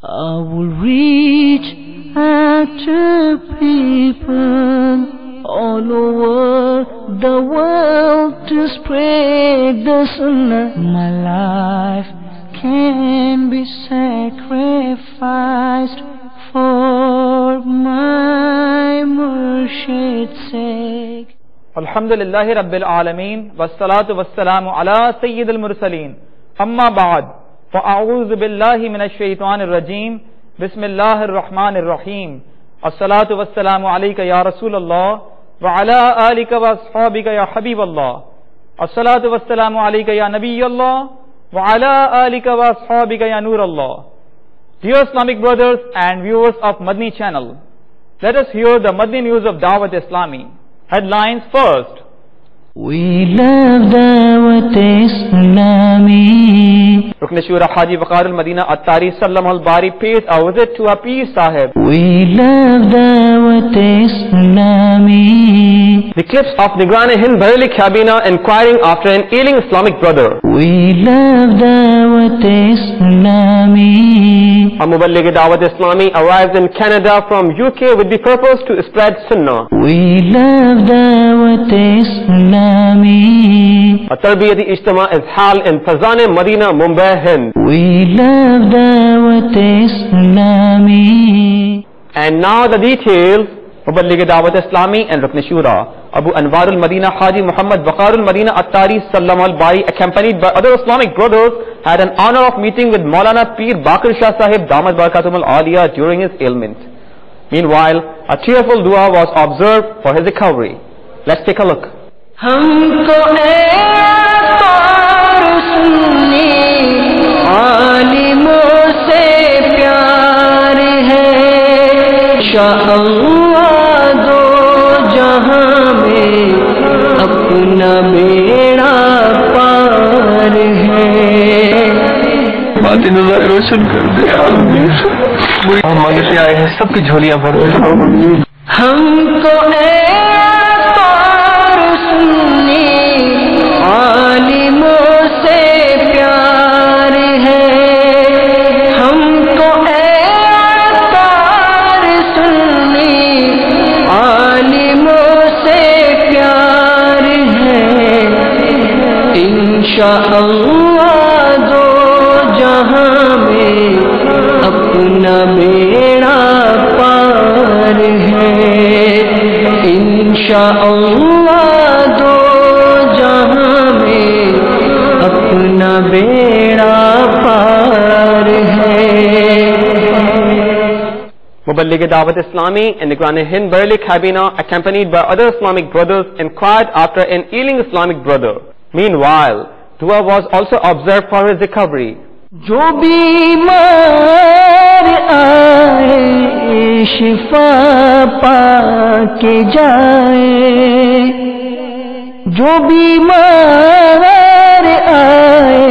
I will reach out to people all over the world to spread the sunnah. My life can be sacrificed for my Murshid's sake. Alhamdulillahi Rabbil Alameen. Wassalatu wassalamu ala Sayyidil Mursaleen. Amma ba'd. فاعوذ باللہ من الشیطان الرجیم بسم اللہ الرحمن الرحیم الصلاۃ والسلام علیک یا رسول اللہ وعلی آلک واصحابک یا حبیب اللہ الصلاۃ والسلام علیک یا نبی اللہ وعلی آلک واصحابک یا نور اللہ Dear Islamic brothers and viewers of Madni channel, let us hear the Madni news of Dawat Islami. Headlines first. We love Dawat Islami. Mashur Haji Bakar al-Madina Attari al-Bari pays visit to Sahib. We love Islami. The clips of Nigrane Hind Bareilly Khabina inquiring after an ailing Islamic brother. We love Dawat Islami. A Muballigh Dawat Islami arrives in Canada from UK with the purpose to spread Sunnah. We love Dawat Islami. A Tarbiyati is held in Fazane, Madina, Mumbai. We love Dawat Islami. And now the details. Mubalik Dawat Islami and Rukn Shura. Abu Anwarul Madina Haji Muhammad Bakarul Madina Atari, Sallam al Bari, accompanied by other Islamic brothers, had an honor of meeting with Maulana Peer Bakr Shah Sahib Damat Barakatum Aliya, during his ailment. Meanwhile, a cheerful dua was observed for his recovery. Let's take a look. شاء اللہ دو جہاں میں اپنا بیڑا پار ہے باتیں نظر روشن کر دے ہم مانگتے آئے ہیں سب کی جھولیاں بھر ہم کو اے इंशाअल्लाह दो जहां में अपना बेड़ा पार है इंशाअल्लाह दो जहां में अपना बेड़ा पार है Muballigh Dawat Islami and the Grand Hind Berlik Habina, accompanied by other Islamic brothers, inquired after an ailing Islamic brother. Meanwhile, was also observe for دکھابی جو بیمار آئے شفا پا کے جائے جو بیمار آئے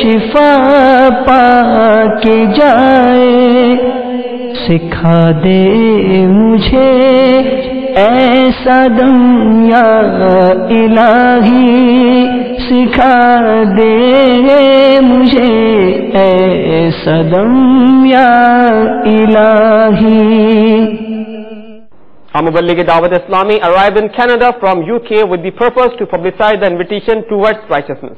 شفا پا کے جائے سکھا دے مجھے ऐसा दम या इलाही सिखा दे मुझे ऐसा दम या इलाही Our Muballigh Islami arrived in Canada from UK with the purpose to publicize the invitation towards righteousness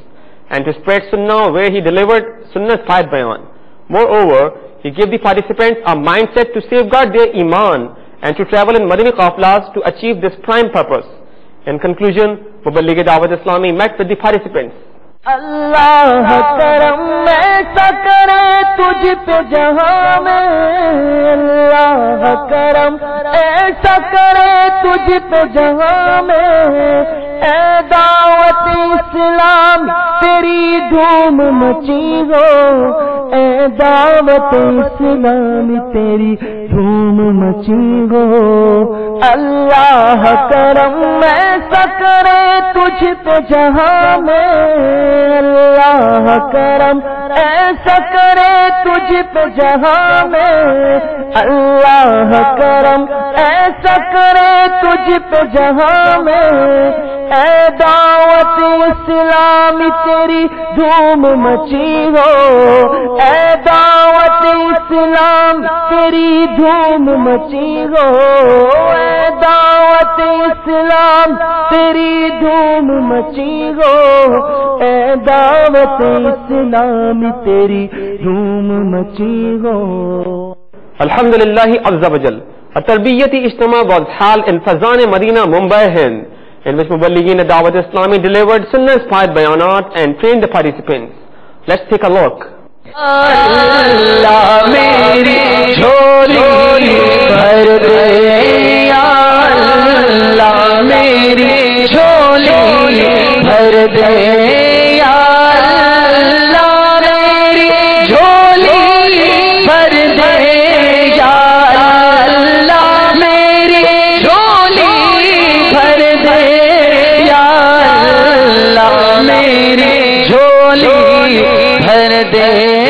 and to spread Sunnah where he delivered Sunnah's five bayan. Moreover, he gave the participants a mindset to safeguard their Iman and to travel in Madani Qaflas to achieve this prime purpose. In conclusion, Muballigh Dawat Islami met with the participants. اے دعوت اسلام تیری دھوم مچی گو ای دعوتی سلام تیری دھوم مچی گو اللہ کرم میں سکرے تجھ جہاں میں اللہ کرم ایسا کرے تجھ جہاں میں اللہ کرم ایسا کرے تجھ تو جہاں میں اے دعوت اسلام تیری دھوم مچی ہو اے دعوت اسلام تیری دھوم مچی اے دعوت دعوت اسلام اسلام تیری تیری دھوم دھوم مچی مچی اے الحمد للہ افزا تربیتی اجتماع وزحال الفضان مدینہ ممبئی ہند نے دعوت اسلامی ڈیلیورڈ فائیو بیانات جھولی اللہ میری دے یا اللہ میری جھولی یا اللہ میری دے یا اللہ میری بھر دے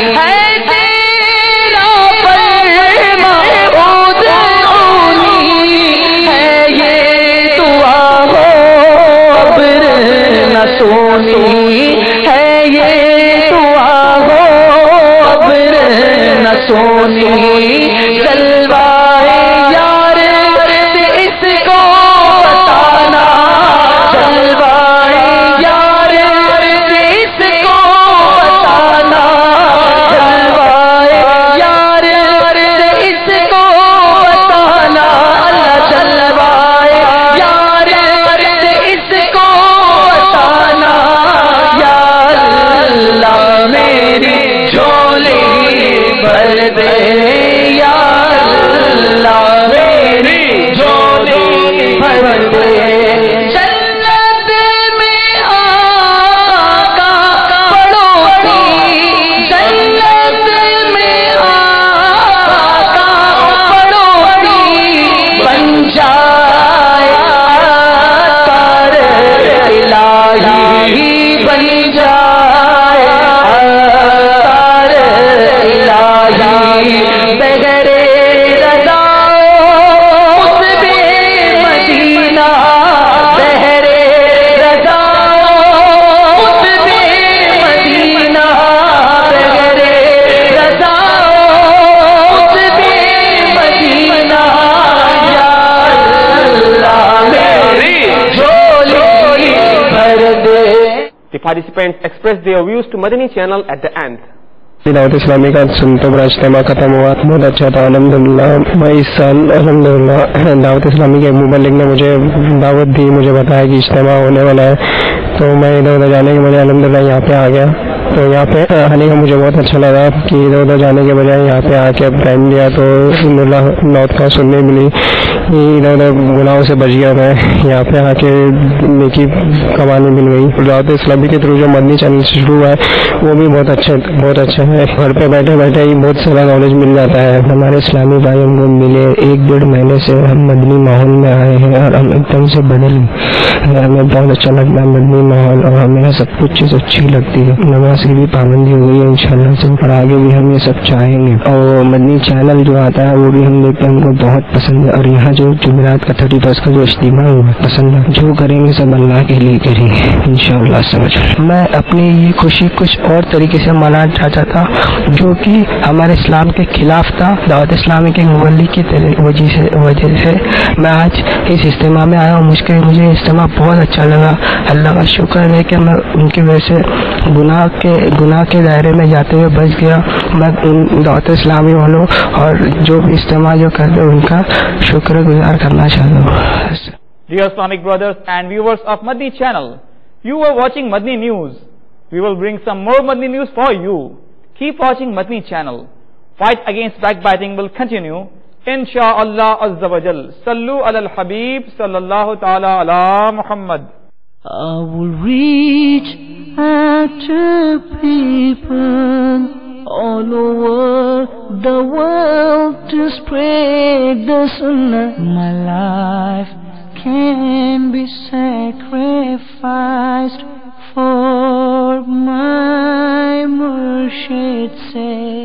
Allah participant express their views to Madani channel at the end Dawat-e-Islami کا سن تو بڑا اجتماع ختم ہوا بہت اچھا تھا الحمد للہ میں اس سال الحمد للہ دعوت اسلامی کے مبلک نے مجھے دعوت دی مجھے بتایا کہ اجتماع ہونے والا ہے تو میں ادھر ادھر جانے کے بجائے الحمد للہ یہاں پہ آ گیا تو یہاں پہ آنے کا مجھے بہت اچھا لگا کہ ادھر ادھر جانے کے بجائے یہاں پہ آ کے ٹائم دیا تو الحمد للہ نوت کا سننے ملی ادھر ادھر سے بچ گیا میں یہاں پہ آ کے نیکی کمانے مل گئی گواتے اسلامی کے تھرو جو مدنی چینل شروع ہوا ہے وہ بھی بہت اچھے بہت اچھا ہے گھر پہ بیٹھے بیٹھے ہی بہت سارا نالج مل جاتا ہے ہمارے اسلامی بھائی ہم کو ملے ایک ڈیڑھ مہینے سے ہم مدنی ماحول میں آئے ہیں اور ہم ایک دم سے بدل ہمیں بہت اچھا لگتا ہے مدنی ماحول اور ہمیں سب کچھ چیز اچھی لگتی ہے نماز کی بھی پابندی ہوئی ہے ان شاء اللہ سے اور آگے بھی ہم یہ سب چاہیں گے اور مدنی چینل جو آتا ہے وہ بھی ہم دیکھتے ہیں ہم کو بہت پسند ہے اور یہاں جو جمعرات کا تھرٹی فرسٹ کا جو اجتماع ہوا پسند جو کریں گے سب اللہ کے لیے کریں گے ان شاء اللہ سمجھ میں اپنی یہ خوشی کچھ اور طریقے سے منانا چاہتا تھا جو کہ ہمارے اسلام کے خلاف تھا دعوت اسلامی کے مولی کی وجہ سے وجہ سے میں آج اس اجتماع میں آیا ہوں مجھ کے مجھے اجتماع بہت اچھا لگا اللہ کا شکر ہے کہ میں ان کی وجہ سے گناہ کے گناہ کے دائرے میں جاتے ہوئے بچ گیا میں ان دعوت اسلامی والوں اور جو اجتماع جو کرتے ان کا شکر Dear Islamic brothers and viewers of Madni channel, you are watching Madni news. We will bring some more Madni news for you. Keep watching Madni channel. Fight against backbiting will continue. Insha'Allah Azza wa Jal. Sallu ala al-Habib sallallahu ta'ala ala Muhammad. I will reach out to people all over the world to spread the sunnah. My life can be sacrificed for my Murshid's sake.